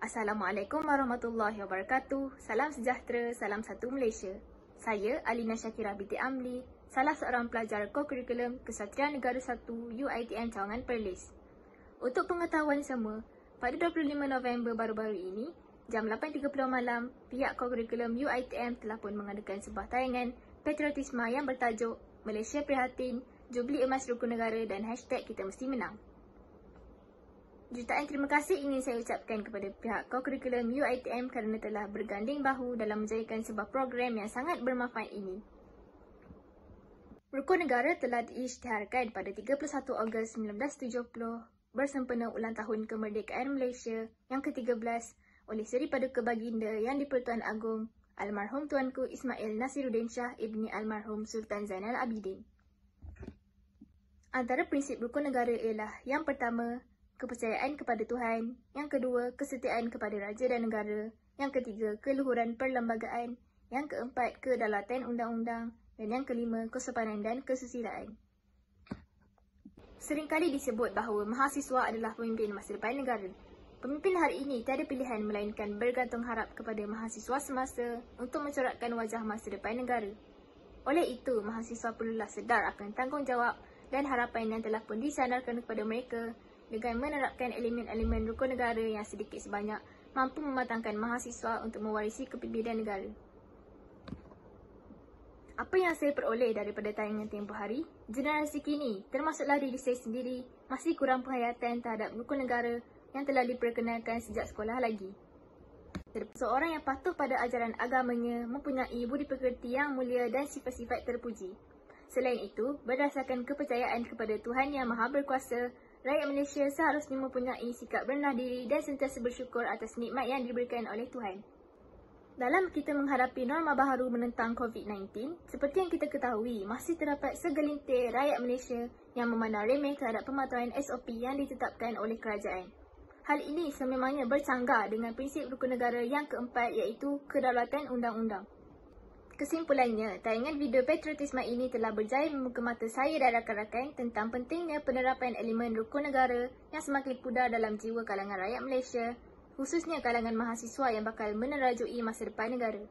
Assalamualaikum warahmatullahi wabarakatuh. Salam sejahtera, salam satu Malaysia. Saya Alina Syakira binti Amli, salah seorang pelajar ko-kurikulum Kesatuan Negara 1 UiTM Cawangan Perlis. Untuk pengetahuan semua, pada 25 November baru-baru ini, jam 8.30 malam, pihak ko-kurikulum UiTM telah pun mengadakan sebuah tayangan patriotisma yang bertajuk Malaysia Prihatin, Jubli Emas Rukun Negara dan hashtag Kita Mesti Menang. Jutaan terima kasih ingin saya ucapkan kepada pihak co-curriculum UITM kerana telah berganding bahu dalam menjayakan sebuah program yang sangat bermanfaat ini. Rukun negara telah diisytiharkan pada 31 Ogos 1970 bersempena ulang tahun kemerdekaan Malaysia yang ke-13 oleh Seri Paduka Baginda yang di-Pertuan Agong Almarhum Tuanku Ismail Nasiruddin Shah Ibni Almarhum Sultan Zainal Abidin. Antara prinsip rukun negara ialah yang pertama, kepercayaan kepada Tuhan. Yang kedua, kesetiaan kepada raja dan negara. Yang ketiga, keluhuran perlembagaan. Yang keempat, kedaulatan undang-undang. Dan yang kelima, kesopanan dan kesusilaan. Seringkali disebut bahawa mahasiswa adalah pemimpin masa depan negara. Pemimpin hari ini tiada pilihan melainkan bergantung harap kepada mahasiswa semasa untuk mencorakkan wajah masa depan negara. Oleh itu, mahasiswa perlulah sedar akan tanggungjawab dan harapan yang telah pun disandarkan kepada mereka dengan menerapkan elemen-elemen rukun negara yang sedikit sebanyak mampu mematangkan mahasiswa untuk mewarisi kepimpinan negara. Apa yang saya peroleh daripada tayangan tempoh hari? Generasi kini, termasuklah diri saya sendiri, masih kurang penghayatan terhadap rukun negara yang telah diperkenalkan sejak sekolah lagi. Seorang yang patuh pada ajaran agamanya mempunyai budi pekerti yang mulia dan sifat-sifat terpuji. Selain itu, berdasarkan kepercayaan kepada Tuhan Yang Maha Berkuasa, rakyat Malaysia seharusnya mempunyai sikap rendah diri dan sentiasa bersyukur atas nikmat yang diberikan oleh Tuhan. Dalam kita menghadapi norma baharu menentang COVID-19, seperti yang kita ketahui, masih terdapat segelintir rakyat Malaysia yang memandang remeh terhadap pematuhan SOP yang ditetapkan oleh kerajaan. Hal ini sememangnya bercanggah dengan prinsip rukun negara yang keempat iaitu kedaulatan undang-undang. Kesimpulannya, tayangan video patriotisme ini telah berjaya membuka mata saya dan rakan-rakan tentang pentingnya penerapan elemen rukun negara yang semakin pudar dalam jiwa kalangan rakyat Malaysia, khususnya kalangan mahasiswa yang bakal menerajui masa depan negara.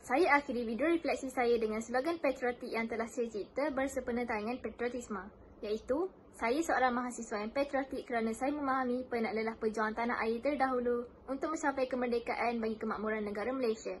Saya akhiri video refleksi saya dengan slogan patriotik yang telah saya cipta bersempena tayangan patriotisme, iaitu saya seorang mahasiswa yang patriotik kerana saya memahami penak lelah perjuangan tanah air terdahulu untuk mencapai kemerdekaan bagi kemakmuran negara Malaysia.